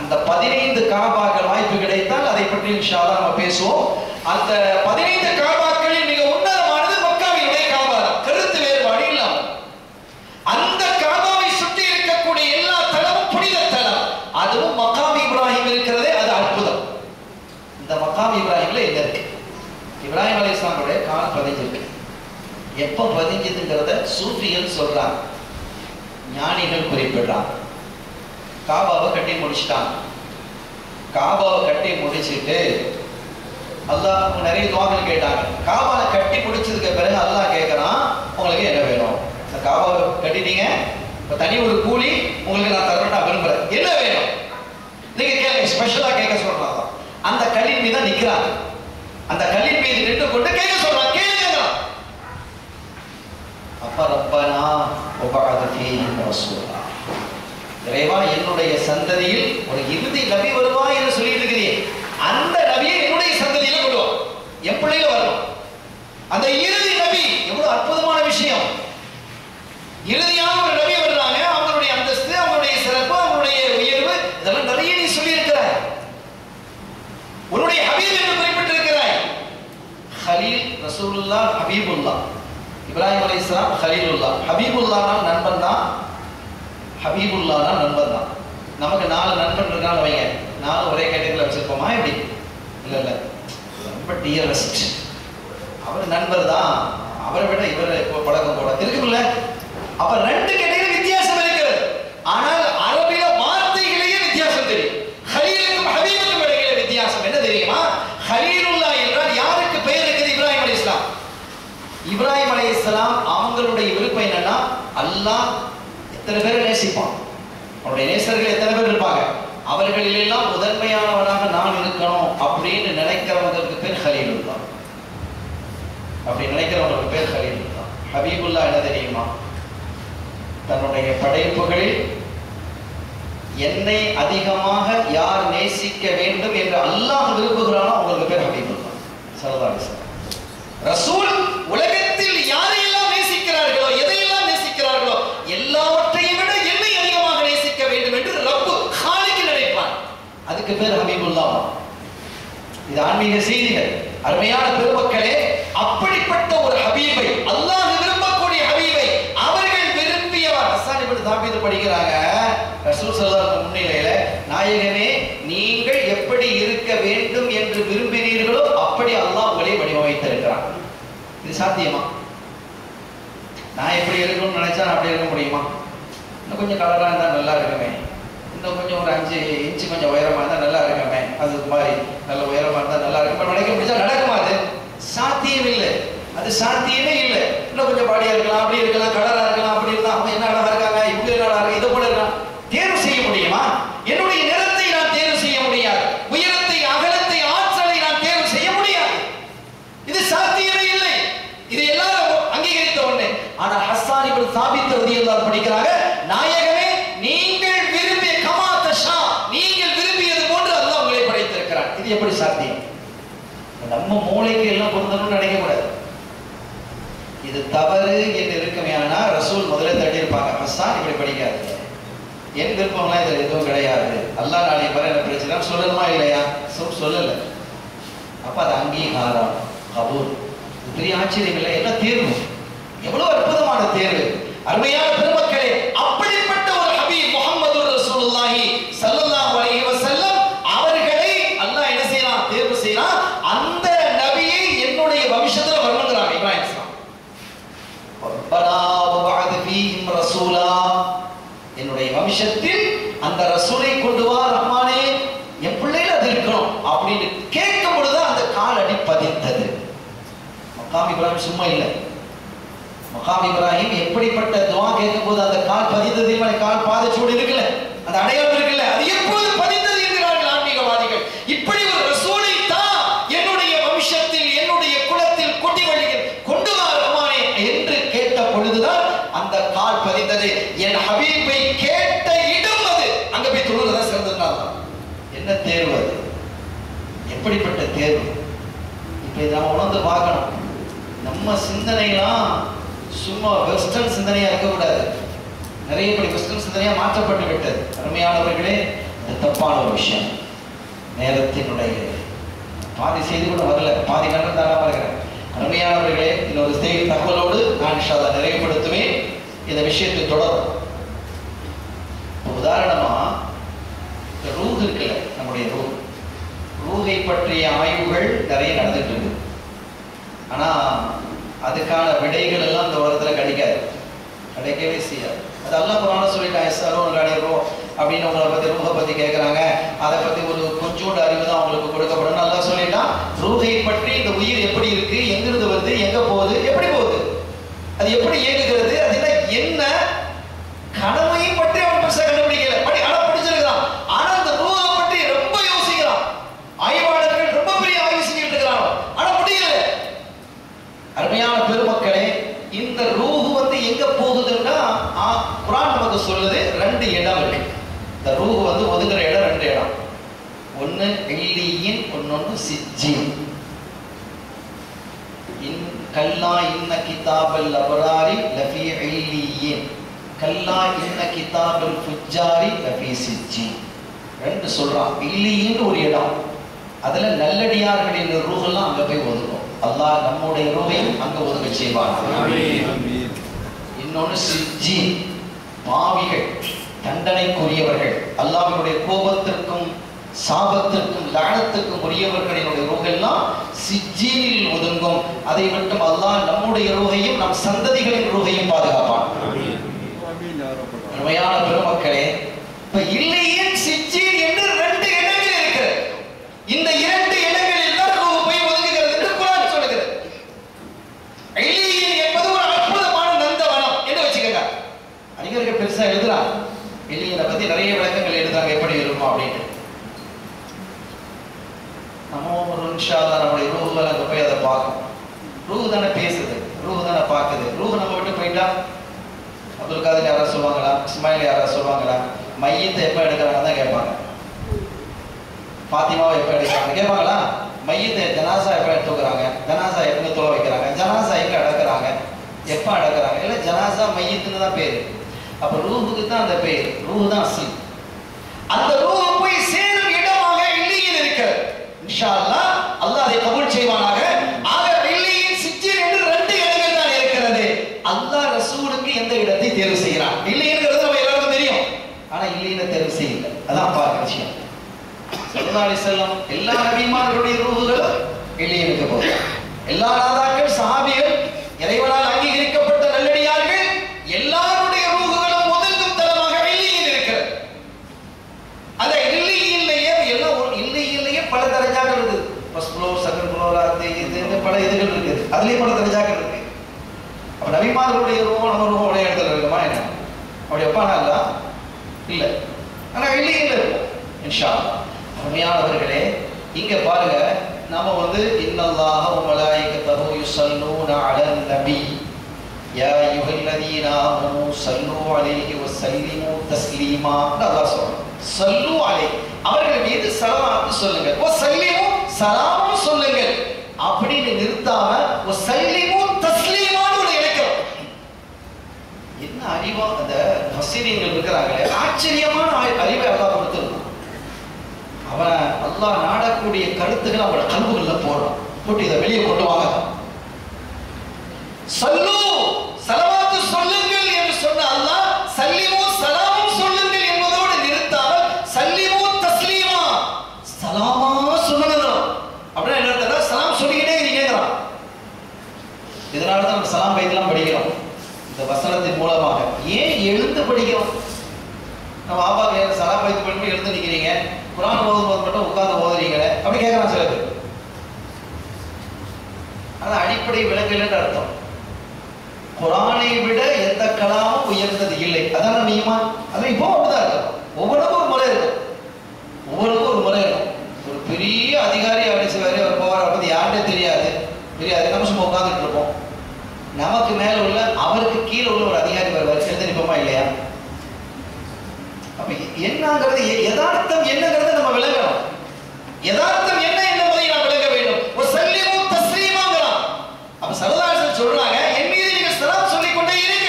அந்த பதினைந்து காபாக்கள் வாய்ப்பு கிடைத்தால் அதை பற்றி இன்ஷா நம்ம பேசுவோம். அந்த பதினைந்து காபாக்களில் மிக உன்னதமானது மக்காவினுடைய காபா. கருத்து வேறுபாடு இல்லாமல் அந்த காபாவை சுற்றி இருக்கக்கூடிய எல்லா தலமும் புனித தலம் அதுவும் மக்காம் இப்ராஹிம் இருக்கிறதே அது அற்புதம். இந்த மக்காம் இப்ராஹிம்ல என்ன இருக்கு? இப்ராஹிம் அலி இஸ்லாமுடைய காலம் பதிஞ்சிருக்கு எப்போ பதிஞ்சதுங்கிறத சூஃபியல் சொல்றாங்க. ஞானிகள் குறிப்பிடுறாங்க. காபாவை கட்டி முடிச்சிட்டாங்க. காபாவை கட்டி முடிச்சுட்டு அல்லாஹ் நிறைய துவாக்கள் கேட்டாங்க. காபாவை கட்டி முடிச்சதுக்கு பிறகு அல்லாஹ் கேட்கறான் உங்களுக்கு என்ன வேணும்? இந்த காபாவை கட்டிட்டீங்க. இப்ப தனி ஒரு கூலி உங்களுக்கு நான் தரணும் நான் விரும்புறேன் என்ன வேணும்? நீங்க கேளுங்க ஸ்பெஷலாக கேட்க சொல்கிறாங்க அந்த கல்லின் மீது தான் அந்த கல்லின் மீது நின்று கொண்டு கேட்க சொல்றாங்க கேளுங்க அப்ப ரப்பனா உபஅத ஃபீஹிம் ரசூலா இறைவா என்னுடைய சந்ததியில் ஒரு இறுதி நபி வருவா என்று சொல்லிட்டு இருக்கிறீ அந்த நபியை என்னுடைய சந்ததியில கொண்டு வா என் பிள்ளையில வரணும். அந்த இறுதி நபி எவ்வளவு அற்புதமான விஷயம். இறுதியான ஒரு நபி வர்றாங்க. அவங்களுடைய அந்தஸ்து அவங்களுடைய சிறப்பு அவங்களுடைய உயர்வு இதெல்லாம் நிறைய நீ சொல்லி இருக்கிறாய் உன்னுடைய ஹபீப் என்று குறிப்பிட்டிருக்கிறாய். ஹலீல் ரசூலுல்லா ஹபீபுல்லா இப்ராஹிம் அலி இஸ்லாம் ஹலீலுல்லா. ஹபீபுல்லானா நண்பன் தான். ஹபீபுல்லானா நண்பன் தான். நமக்கு நாலு நண்பன் இருக்கான்னு வைங்க. நாலு ஒரே கேட்டகரியில் வச்சுருப்போமா எப்படி? இல்லை இல்லை. ரொம்ப டியரஸ்ட். அவர் நண்பர் தான். அவரை விட இவர் இப்போ பழக்கம் போட இருக்குல்ல அப்ப ரெண்டு கேட்டகரி வித்தியாசம் இருக்கிறது ஆனால் அரபில வார்த்தைகளையே வித்தியாசம் தெரியும் ஹலீலுக்கும் ஹபீபுக்கும் இடையில வித்தியாசம் என்ன தெரியுமா ஹலீலுல்லா என்றால் யாருக்கு பெயர் இருக்குது இப்ராஹிம் அலி இஸ்லாம் இப்ராஹிம் அலி இஸ்லாம் அவங்களுடைய விருப்பம் என்னன்னா அல்லாஹ் எத்தனை பேரை நேசிப்பான்? அவருடைய நேசர்கள் எத்தனை பேர் இருப்பாங்க? அவர்களிலெல்லாம் முதன்மையானவனாக நான் இருக்கணும் அப்படின்னு நினைக்கிறவங்களுக்கு பேர் ஹலீலுல்லா. அப்படி நினைக்கிறவங்களுக்கு பேர் ஹலீலுல்லா. ஹபீபுல்லா என்ன தெரியுமா? தன்னுடைய படைப்புகளில் என்னை அதிகமாக யார் நேசிக்க வேண்டும் என்று அல்லாஹ் விரும்புகிறானோ அவங்களுக்கு பேர் ஹபீபுல்லா. சல்லல்லாஹு அலைஹி ரசூல் உலகத்தில் யாரையெல்லாம் நேசிக்கிறார்களோ எதையெல்லாம் நேசிக்கிறார்களோ எல்லாவற்றையும் விட என்னை அதிகமாக நேசிக்க வேண்டும் என்று ரப்பு ஹாலிக்கு நினைப்பான் அதுக்கு பேர் ஹபீபுல்லா. இது ஆன்மீக செய்திகள். அருமையான பெருமக்களே அப்படிப்பட்ட ஒரு ஹபீபை அல்லாஹ் விரும்பக்கூடிய ஹபீபை அவர்கள் விரும்பியவர். ஹசான் இப்படி தாபீது படிக்கிறாங்க. ரசூல் ஸல்லல்லாஹு முன்னிலையில நாயகமே நீங்கள் எப்படி இருக்க வேண்டும் என்று விரும்பினீர்களோ அப்படி அல்லாஹ் உங்களை வடிவமைத்திருக்கிறான். இது சாத்தியமா? நான் எப்படி இருக்கணும்னு நினைச்சா நான் அப்படி இருக்க முடியுமா? இன்னும் கொஞ்சம் கலராக இருந்தா நல்லா இருக்குமே. இன்னும் கொஞ்சம் ஒரு அஞ்சு இன்ச்சு கொஞ்சம் உயரமா இருந்தா நல்லா இருக்காமே. அது மாதிரி. நல்ல உயரமா இருந்தா நல்லா இருக்கும். நினைக்க முடிஞ்சா நடக்குமா அது? சாத்தியம் இல்லை. அது சாத்தியமே இல்லை. இன்னும் கொஞ்சம் பாடியா இருக்கலாம் அப்படி இருக்கலாம் கலராக இருக்கலாம் அப்படி இருந்தா அவங்க என்ன அழகா இருக்காங்க இவங்க என்ன அழகா இருக்காங்க இதை போல இருக்கலாம் தேர்வு செய்ய முடியுமா என்னுடைய நிறத்தை நான் தேர்வு செய்ய முடியாது உயரத்தை அகலத்தை ஆற்றலை நான் தேர்வு செய்ய முடியாது இது சாத்தியமே இல்லை இது எல்லாரும் அங்கீகரித்த ஒண்ணு ஆனா ஹஸ்ஸான் இப்னு சாபித் ரலியல்லாஹு படிக்கிறாங்க நாயகமே நீங்கள் விரும்பிய கமா தஷா நீங்கள் விரும்பியது போன்று அல்லாஹ் உங்களை படைத்திருக்கிறான் இது எப்படி சாத்தியம்? நம்ம மூளைக்கு எல்லாம் பொருந்தணும்னு நினைக்க கூடாது இது தவறு என்று இருக்குமே ரசூல் முதல்ல தட்டியிருப்பாங்க. ஹஸ்ஸான் இப்படி படிக்காது என் விருப்பம்லாம் இதுல எதுவும் கிடையாது. அல்லாஹ் நாளைய வர என்ன பிரச்சனை சொல்லணுமா இல்லையா? சொல் சொல்லலை. அப்போ அது அங்கீகாரம் கபூர் இது பெரிய ஆச்சரியம் இல்லை என்ன தேர்வு. எவ்வளவு அற்புதமான தேர்வு. அருமையான பெருமக்களே அப்படிப்பட்ட ஒரு ஹபீப் முகமது ரசூலுல்லாஹி ஸல்லல்லாஹு அலைஹி வஸல்லம் அவர்களை அல்லாஹ் என்ன செய்யறான் தேர்வு செய்யறான் அந்த நபியை என்னுடைய வம்சத்துல வரணுங்கிறாங்க இப்ராஹிம் இஸ்லாம் ரப்பனா வபஅத் ஃபீஹிம் ரசூலா என்னுடைய அந்த ரசூலை கொண்டு வா ரஹ்மானே என் பிள்ளையில அது இருக்கணும் அப்படின்னு கேட்கும் பொழுது அந்த கால் அடி பதித்தது மக்காம் இப்ராஹிம் சும்மா இல்லை. மகாம் இப்ராஹிம் எப்படிப்பட்ட துவா கேட்கும் போது அந்த கால் பதித்தது இவனை கால் பாதச்சூடு இருக்குல்ல அந்த அடையாளம் இருக்குல்ல அது எப்போது பதித்தது என்கிறார்கள் ஆன்மீகவாதிகள் இப்படி ஒரு ரசூலை தான் என்னுடைய வம்சத்தில் என்னுடைய குலத்தில் கொட்டி வழிகள் கொண்டு வா ரஹ்மானே என்று கேட்ட பொழுதுதான் அந்த கால் பதித்தது என் ஹபீபை கேட்ட இடம் அது அங்க போய் தொழுகிறதா சிறந்ததுனால தான் என்ன தேர்வு அது எப்படிப்பட்ட தேர்வு இப்ப இதை நம்ம உணர்ந்து பார்க்கணும் நம்ம சிந்தனைலாம் சும்மா வெஸ்டர்ன் சிந்தனையா இருக்கக்கூடாது. நிறைய படி வெஸ்டர்ன் சிந்தனையா மாற்றப்பட்டு விட்டது. அருமையானவர்களே அது தப்பான ஒரு விஷயம். நேரத்தினுடைய பாதி செய்தி கூட வரல. பாதி கண்டம் தானா இருக்கிறேன். அருமையானவர்களே இன்னொரு செய்தி தகவலோடு நான் அதை நிறைவுபடுத்துவேன். இந்த விஷயத்தை தொடரும். உதாரணமா இந்த ரூஹ் இருக்குல்ல நம்முடைய ரூஹ். ரூகை பற்றிய ஆய்வுகள் நிறைய நடந்துட்டு இருக்கு. ஆனா அதுக்கான விடைகள் எல்லாம் இந்த உலகத்தில் கிடைக்காது. கிடைக்கவே செய்யாது. அது அல்லா குரான சொல்லிட்டான் எஸ் அலோன் ரோ அப்படின்னு உங்களை பத்தி ரூஹை பத்தி கேட்கறாங்க அதை பத்தி ஒரு கொஞ்சோண்டு அறிவு தான் உங்களுக்கு கொடுக்கப்படும். நல்லா சொல்லிட்டான் ரூஹை பற்றி இந்த உயிர் எப்படி இருக்கு எங்கிருந்து வருது எங்க போகுது எப்படி போகுது அது எப்படி இயங்குகிறது அது என்ன என்ன கனவையும் பற்றி அவன் பெருசா கண்டுபிடிக்கல படி ஆனா படிச்சிருக்கான் ஆனா அந்த ரூஹை பற்றி ரொம்ப குரான் நமக்கு சொல்லுது ரெண்டு இடம் இருக்கு இந்த ரூஹ் வந்து ஒதுங்குற இடம் ரெண்டு இடம் ஒன்னு எல்லியின் ஒன்னொன்னு சிஜ்ஜின் இன் கல்லா இன்ன கிதாபல் அபராரி லஃபி கல்லா இன்ன கிதாபல் லஃபி ரெண்டு சொல்றான். இல்லின்னு ஒரு இடம். அதுல நல்லடியார்களின் அங்க போய் ஒதுக்கும் அல்லாஹ் நம்முடைய ரூஹையும் அங்க ஒதுக்க செய்வான். இன்னொன்னு சிஜ்ஜி பாவிகள் தண்டனைக்குரியவர்கள். அல்லாஹினுடைய கோபத்திற்கும் சாபத்திற்கும் லானத்திற்கும் உரியவர்களினுடைய ரூகெல்லாம் சிஜீனில் ஒதுங்கும். அதை மட்டும் அல்லாஹ் நம்முடைய ரூகையும் நம் சந்ததிகளின் ரூகையும் பாதுகாப்பான். அருமையான பெருமக்களே இப்ப இல்லையே சிஜீன் என்று ரெண்டு இடங்கள் இருக்கு. இந்த இரண்டு இடங்களில் தான் ரூ போய் ஒதுங்குகிறது என்று குரான் சொல்லுகிறது. எலியின் என்பது ஒரு அற்புதமான நந்தவனம் என்று வச்சுக்கோங்க. அறிஞர்கள் பெருசா எழுதுறாங்க. எலியனை பத்தி நிறைய விளக்கங்கள் எழுதுறாங்க எப்படி இருக்கும் அப்படின்னு நம்ம ஒரு நிமிஷம் நம்முடைய ரூஹுகள் அங்க போய் அதை பார்க்கும் ரூஹு தானே பேசுது. ரூஹு தானே பார்க்குது. ரூஹு நம்ம விட்டு போயிட்டா? அப்துல் காதர் யாராவது சொல்லுவாங்களா? இஸ்மாயில் யாராவது சொல்லுவாங்களா? மையத்தை எப்போ எடுக்கிறாங்க தான் கேட்பாங்க. பாத்திமாவை எப்போ எடுக்கிறாங்க? கேட்பாங்களா? மையத்தை ஜனாசா எப்போ எடுத்துக்கிறாங்க? ஜனாசா எப்போ தொலை வைக்கிறாங்க? ஜனாசா எங்கே அடக்குறாங்க? எப்போ அடக்குறாங்க? இல்லை ஜனாசா மையத்துன்னு தான் பேரு. அப்போ ரூஹுக்கு தான் அந்த பேர். ரூஹு தான் அசி அந்த ரூஹு போய் சேரும் இடமாக இல்லையில் இருக்கு இன்ஷா அல்லாஹ் அல்லாஹ் அதை கபூல் செய்வானாக. ஆக வெள்ளியின் சிச்சில் என்று ரெண்டு இடங்கள் தான் இருக்கிறது. அல்லாஹ் ரசூலுக்கு எந்த இடத்தை தேர்வு செய்கிறான்? இல்லைங்கிறது நம்ம எல்லாருக்கும் தெரியும். ஆனா இல்லைன்னு தேர்வு செய்யல. அதான் பார்க்க விஷயம். சல்லல்லாஹு அலைஹி எல்லா நபிமார்களுடைய ரூஹுகளும் இல்லையனுக்கு போகும். எல்லா நாதாக்கள் சஹாபிகள் இறைவனால் அங்கீகரிக்கப்பட்ட நல்லடியார்கள் எல்லாருடைய ரூஹுகளும் முதல்கும் தலமாக வெள்ளியில் இருக்கிறது அந்த இல்லையிலேயே எல்லாம் ஒரு இல்லையிலேயே பல தரஜாக்கள் இருக்குது ஃபர்ஸ்ட் ஃப்ளோர் செகண்ட் ஃப்ளோர் அது இது இந்த பல அதுலேயும் பல தனிஜாக்கள் இருக்கு. அப்ப நபிமார்களுடைய ரூபம் நம்ம ரூபம் ஒரே இடத்துல இருக்குமா என்ன? அப்படி வைப்பானா இல்ல இல்ல. ஆனா வெள்ளியில் இருக்கும் இன்ஷா அருமையானவர்களே இங்க பாருங்க நாம வந்து இன்னல்லாஹ வ மலாயிகத்தஹு யுஸல்லூன அலன் நபி. யா அய்யுஹல்லதீன ஆமனூ ஸல்லூ அலைஹி வ ஸல்லிமூ தஸ்லீமா அல்லாஹ் சொல்றான். ஸல்லூ அலைஹி. அவர்கள் மீது ஸலவாத் சொல்லுங்க வ ஸல்லிமூ சலாமும் சொல்லுங்கள். அப்படின்னு நிறுத்தாம ஒரு ஸல்லிமூ தஸ்லீமான்னு ஒரு இலக்கம் என்ன அறிவா அந்த ஃபசீரியங்கள் இருக்கிறாங்களே ஆச்சரியமான அறிவை அல்லாஹ் கொடுத்துருக்கோம் அவன் அல்லாஹ் நாடக்கூடிய கருத்துக்கள் அவனோட கல்வுகள்ல போடுறான். போட்டு இதை வெளியே கொண்டு வாங்க. சொல்லு சலவாத்து சொல்லுங்கள் என்று சொன்ன அல்லா சல்லிமு சலாமும் சொல்லுங்கள் என்பதோடு நிறுத்தாமல் சல்லிமு தஸ்லீமா சலாமா சொல்லணும் அப்படின்னா என்ன அர்த்தம்னா, சலாம் சொல்லிக்கிட்டே இருக்கீங்கிறான் அதனால தான் நம்ம சலாம் பைத்தெல்லாம் படிக்கிறோம். இந்த வசனத்தின் மூலமாக. ஏன் எழுந்து படிக்கிறோம்? நம்ம ஆபா கேட்க சலாம் பைத்து பண்ணி எழுந்து நிற்கிறீங்க குரான் ஓதும் போது மட்டும் உட்கார்ந்து ஓதுறீங்களே. அப்படி கேட்கலாம் சில பேர். அது அடிப்படை விலங்குகள் அர்த்தம். குரானை விட எந்த கலாமும் உயர்ந்தது இல்லை. அதான் நம்ம ஈமான். அது இப்போ அப்படிதான் இருக்கும். ஒவ்வொருக்கும் ஒரு முறை இருக்கும். ஒவ்வொருக்கும் ஒரு முறை இருக்கும். ஒரு பெரிய அதிகாரி அப்படி செய்வாரு அவர் போவார். அப்படி யார்கிட்டே தெரியாது. தெரியாது. நம்ம சும்மா உட்காந்துட்டு நமக்கு மேல உள்ள அவருக்கு கீழே உள்ள ஒரு அதிகாரி வருவார். எழுந்திருப்போமா இல்லையா? அப்ப என்னங்கிறது யதார்த்தம் என்னங்கிறத நம்ம விளங்கணும். யதார்த்தம் என்ன என்பதை நாம் விளங்க வேண்டும். ஒரு சல்லிமு தஸ்லீமாங்கிறான். அப்ப சரதாசன் சொல்றாங்க என் மீது நீங்க சலாம் சொல்லிக் கொண்டே இருங்க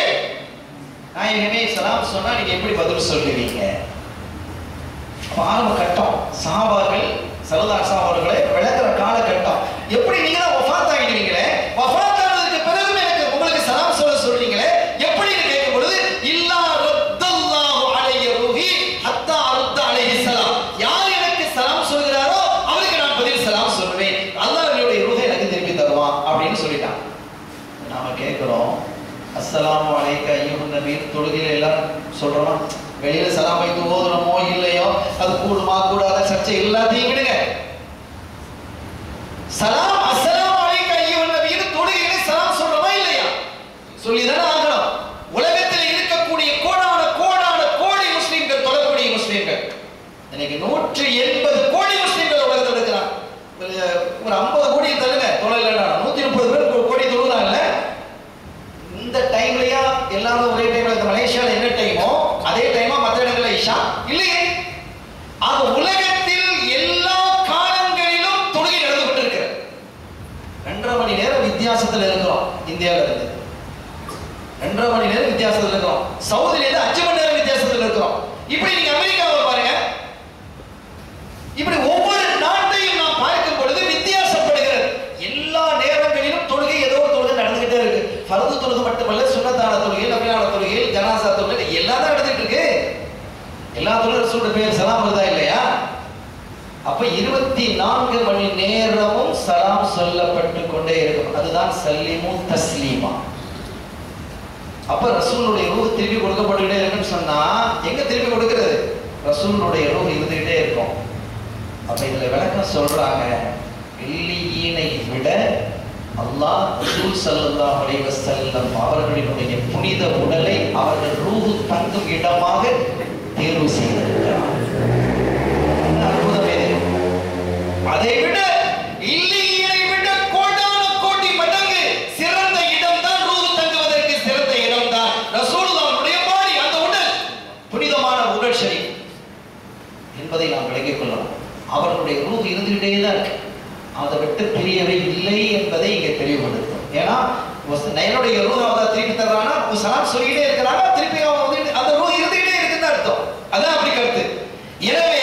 நாயகமே சலாம் சொன்னா நீங்க எப்படி பதில் சொல்லுவீங்க? ஆரம்ப கட்டம். சாபார்கள் சரதாசா அவர்களை விளக்குற காலகட்டம் எப்படி நீங்க தான் வஃபாத் ஆகிடுவீங்களே வஃபாத் ஆனதுக்கு பிறகும் எனக்கு உங்களுக்கு சலாம் சொல்ல சொல்றீங்களே எப்படின்னு கேட்கும் பொழுது இல்லா ரத்தல்லாஹு அலைஹி ரூஹி ஹத்தா அருத்த அலைஹி சலாம் யார் எனக்கு சலாம் சொல்கிறாரோ அவருக்கு நான் பதில் சலாம் சொல்லுவேன் அல்லாஹ் என்னுடைய ரூஹை எனக்கு திருப்பி தருவான் அப்படின்னு சொல்லிட்டான் நாம கேட்கிறோம் அஸ்ஸலாமு அலைக்க ஐயுன் நபி தொழுகையில எல்லாம் சொல்றோமா வெளியில சலாம் வைத்து ஓதுறோமோ இல்லையோ அது கூடுமா கூடாத சர்ச்சை எல்லாத்தையும் விடுங்க சலாம் அஸ்ஸலாமு அலைக்க ஐயுன் நபின்னு தொழுகையில சலாம் சொல்றோமா இல்லையா சொல்லிதானே ஆகணும் உலகத்தில் இருக்கக்கூடிய கோடான கோடான கோடி முஸ்லிம்கள் தொழக்கூடிய முஸ்லிம்கள் இன்னைக்கு நூற்றி எண்பது கோடி முஸ்லிம்கள் உலகத்தில் இருக்கிறான் ஒரு ஒரு ஐம்பது கோடி தள்ளுங்க தொழில் நூத்தி முப்பது பேர் ஒரு கோடி தொழுகிறாங்கல்ல இந்த டைம்லயா எல்லாரும் ஒரே டைம்ல இந்த மலேசியால என்ன டைமோ அதே டைமா மற்ற இடங்கள்ல இஷா இல்லையே ஆக உலகத்தில் எல்லா காலங்களிலும் தொழுகை நடந்து கொண்டிருக்கிறது ரெண்டரை மணி நேரம் வித்தியாசத்துல இருக்கிறோம் இந்தியாவில இருந்து. ரெண்டரை மணி நேரம் வித்தியாசத்துல இருக்கிறோம். சவுதில இருந்து அஞ்சு மணி நேரம் வித்தியாசத்துல இருக்கிறோம். இப்படி நீங்க அமெரிக்காவை பாருங்க. இப்படி ஒவ்வொரு நாட்டையும் நாம் பார்க்கும் பொழுது வித்தியாசப்படுகிறது. எல்லா நேரங்களிலும் தொழுகை ஏதோ ஒரு தொழுகை நடந்துகிட்டே இருக்கு. ஃபர்து தொழுகை மட்டுமல்ல சுன்னத்தான தொழுகை நபியான தொழுகை ஜனாசா தொழுகை எல்லாம் தான் நடந்துட்டு இருக்கு. எல்லா தொழில் ரசூலோட பேர் சலாம் வருதா அப்ப இருபத்தி நான்கு மணி நேரமும் சலாம் சொல்லப்பட்டு கொண்டே இருக்கும். அதுதான் சல்லிமு தஸ்லீமா. அப்ப ரசூலுடைய ரூ திருப்பி கொடுக்கப்பட்டுக்கிட்டே இருக்குன்னு சொன்னா எங்க திருப்பி கொடுக்கிறது? ரசூலுடைய ரூ இருந்துகிட்டே இருக்கும். அப்ப இதுல விளக்கம் சொல்றாங்க வெள்ளியீனை விட அல்லாஹ் ரசூல் ஸல்லல்லாஹு அலைஹி வஸல்லம் அவர்களினுடைய புனித உடலை அவர்கள் ரூஹு தங்கும் இடமாக தேர்வு செய்தது என்ன அற்புதம் இது அதை விட இல்லையீனை விட கோடான கோடி மடங்கு சிறந்த இடம் தான் ரூஹு தங்குவதற்கு சிறந்த இடம் தான் ரசூலுல்லாஹ்வுடைய பாடி அந்த உடல் புனிதமான உடல் சரி என்பதை நாம் விளங்கிக் கொள்ளலாம் அவர்களுடைய ரூஹ் இருந்துகிட்டே தான் இருக்கு அதை விட்டு பிரியவே இல்லை என்பதை இங்கே தெளிவுபடுத்தும் ஏன்னா ஒரு நயனுடைய ரூஹ் அவதா திருப்பி தர்றானா ஒரு சலாம் சொல்லிக்கிட்டே இருக்கிறாங்க திருப்பி அவன் வந்து அந்த ரூஹ் இருந்துகிட்டே இருக்குன்னு அர்த்தம் அதான் அப்படி கருத்து எனவே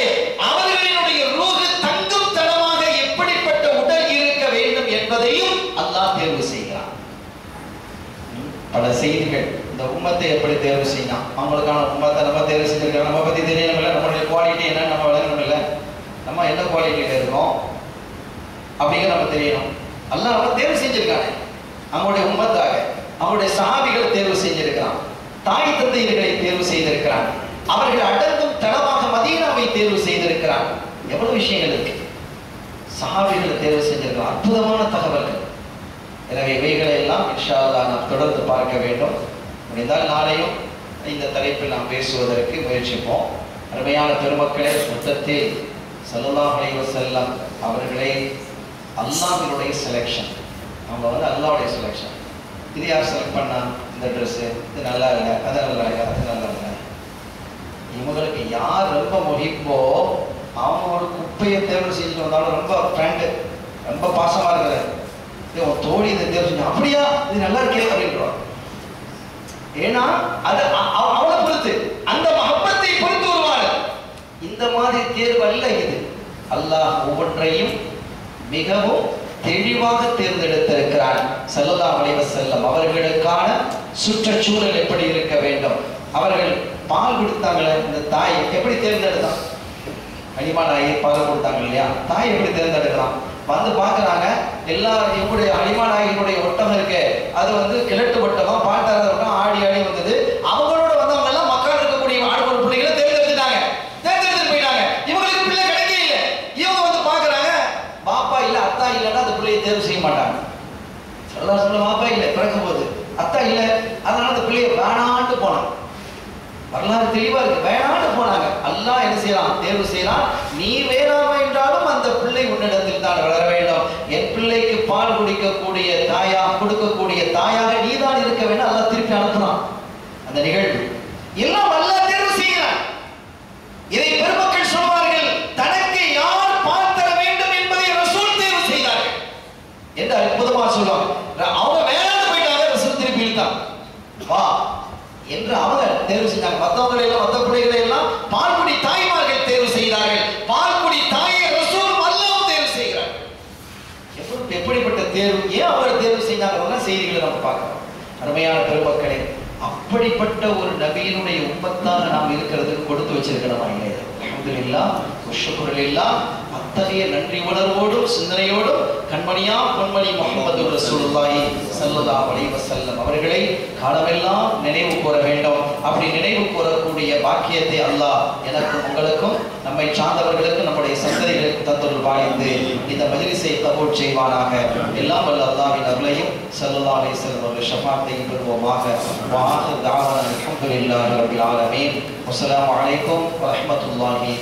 அவர்களினுடைய ரூஹ் தங்கும் தளமாக எப்படிப்பட்ட உடல் இருக்க வேண்டும் என்பதையும் அல்லாஹ் தேர்வு செய்கிறான் பல செய்திகள் இந்த உம்மத்தை எப்படி தேர்வு செய்யலாம் அவங்களுக்கான உம்மத்தை நம்ம தேர்வு செஞ்சிருக்கோம் நம்ம பத்தி தெரியணும் இல்லை நம்மளுடைய குவாலிட்டி என்னன்னு நம்ம விளங்கணும் இல்லை நம்ம என்ன குவாலிட்டியில இருக்கோம் அப்படிங்கிற நம்ம தெரியணும் அல்லாஹ் நம்ம தேர்வு செஞ்சிருக்கானே அவங்களுடைய உம்மத்தாக அவங்களுடைய சஹாபிகள் தேர்வு செஞ்சிருக்கிறான் தாய் தந்தையர்களை தேர்வு செய்திருக்கிறான் அவர்கள் அடங்கும் தளமாக மதீனாவை தேர்வு செய்திருக்கிறான் எவ்வளவு விஷயங்கள் இருக்கு? சஹாபிகளை தேர்வு செஞ்சிருக்கிறான் அற்புதமான தகவல்கள். எனவே இவைகளை எல்லாம் நாம் தொடர்ந்து பார்க்க வேண்டும். முடிந்தால் நாளையும் இந்த தலைப்பில் நாம் பேசுவதற்கு முயற்சிப்போம். அருமையான பெருமக்களே மொத்தத்தில் சல்லாஹ் அலைஹி அவர்களே அல்லாஹினுடைய செலெக்ஷன் அவங்க வந்து அல்லாவுடைய செலெக்ஷன் இது யார் செலக்ட் பண்ணா? இந்த ட்ரெஸ்ஸு இது நல்லா இல்லை அது நல்லா இல்லை அது நல்லா இல்லை இவங்களுக்கு யார் ரொம்ப மொழிப்போ அவங்களோட குப்பையை தேர்வு செஞ்சுட்டு வந்தாலும் ரொம்ப ஃப்ரெண்டு ரொம்ப பாசமா இருக்கிறாரு. உன் தோழி இதை தேர்வு செஞ்சு அப்படியா? இது நல்லா இருக்கே அப்படின்றோம் ஏன்னா அது அவளை பொறுத்து அந்த மகப்பத்தை பொறுத்து வருவாள் இந்த மாதிரி தேர்வு அல்ல இது. அல்லாஹ் ஒவ்வொன்றையும் மிகவும் தெளிவாக தேர்ந்தெடுத்திருக்கிறான். ஸல்லல்லாஹு அலைஹி செல்லம் அவர்களுக்கான சுற்றுச்சூழல் எப்படி இருக்க வேண்டும்? அவர்கள் பால் கொடுத்தாங்களே இந்த தாய் எப்படி தேர்ந்தெடுத்தான்? கனிமா நாயை பால் கொடுத்தாங்க இல்லையா? தாய் எப்படி தேர்ந்தெடுக்கலாம் வந்து பார்க்குறாங்க எல்லா இவங்களுடைய அனிமா நாயினுடைய ஒட்டகம் இருக்கு அது வந்து கிழட்டு ஒட்டகம் பாட்டாத ஒட்டகம் ஆடி ஆடி வந்தது. அவங்களோட வந்தவங்க எல்லாம் மக்கள் இருக்கக்கூடிய ஆடுபொரு பிள்ளைகளை தேர்ந்தெடுத்துட்டாங்க. தேர்ந்தெடுத்து போயிட்டாங்க. இவங்களுக்கு பிள்ளை கிடைக்கவே இல்லை. இவங்க வந்து பார்க்குறாங்க பாப்பா இல்லை அத்தா இல்லைன்னா அந்த பிள்ளையை தேர்வு செய்ய மாட்டாங்க. சொல்ல சொல்ல பாப்பா இல்லை பிறக்கும் போது அத்தா இல்லை அதனால அந்த பிள்ளையை வேணான்ட்டு போனான். வரலாறு தெளிவா இருக்கு. வேணான்னு போனாங்க. அல்லாஹ் என்ன செய்யலாம்? தேர்வு செய்யலாம். நீ வேணாமா என்றாலும் அந்த பிள்ளை உன்னிடத்தில் தான் வளர வேண்டும். என் பிள்ளைக்கு பால் குடிக்கக்கூடிய தாயா கொடுக்கக்கூடிய தாயாக நீதான் இருக்க வேண்டும். அல்லாஹ் திருப்பி அனுப்புனான் அந்த நிகழ்வு. எல்லாம் அல்லாஹ் தேர்வு செய்யலாம் இதை பெருமக்கள் சொல்வார்கள் தனக்கு யார் பால் தர வேண்டும் என்பதை ரசூல் தேர்வு செய்தார்கள். என்று அற்புதமா சொல்லுவாங்க. அவங்க வேணான்னு போயிட்டாங்க ரசூல் திருப்பி இழுத்தான். வா. என்று அவங்க தேர்வு செஞ்சாங்க மற்றவங்களை எல்லாம் மற்ற பிள்ளைகளை எல்லாம் பால்குடி தாய்மார்கள் தேர்வு செய்தார்கள். பால்குடி தாயை ரசூலும் அல்லாவும் தேர்வு செய்கிறார். எப்படி எப்படிப்பட்ட தேர்வு? ஏன் அவர் தேர்வு செய்தாங்க? செய்திகளை நம்ம பார்க்கிறோம் அருமையான பெருமக்களே அப்படிப்பட்ட ஒரு நபியினுடைய உப்பத்தாக நாம் இருக்கிறதுக்கு கொடுத்து வச்சிருக்கிறோமா இல்லையா அல்ஹம்துலில்லாஹ் வஷ்குருலில்லாஹ் அத்தகைய நன்றி உணர்வோடும் சிந்தனையோடும் கண்மணியா பொன்மணி முகமது ரசூலுல்லாஹி ஸல்லல்லாஹு அலைஹி வஸல்லம் அவர்களை காலமெல்லாம் நினைவு கூற வேண்டும். அப்படி நினைவு கூறக்கூடிய பாக்கியத்தை அல்லாஹ் எனக்கும் உங்களுக்கும் நம்மை சார்ந்தவர்களுக்கும் நம்முடைய சந்ததிகளுக்கு தந்தொரு வாய்ந்து இந்த மஜ்லிஸை கபூல் செய்வானாக. எல்லாம் வல்ல அல்லாவின் அருளையும் ஸல்லல்லாஹு அலி வஸல்லம் அவர்கள் ஷஃபாத்தையும் பெறுவோமாக. வாஹிர் தாவானா அல்ஹம்துலில்லாஹி ரப்பில் ஆலமீன். வஸ்ஸலாமு அலைக்கும் வரஹ்மத்துல்லாஹி